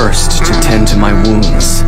first to tend to my wounds.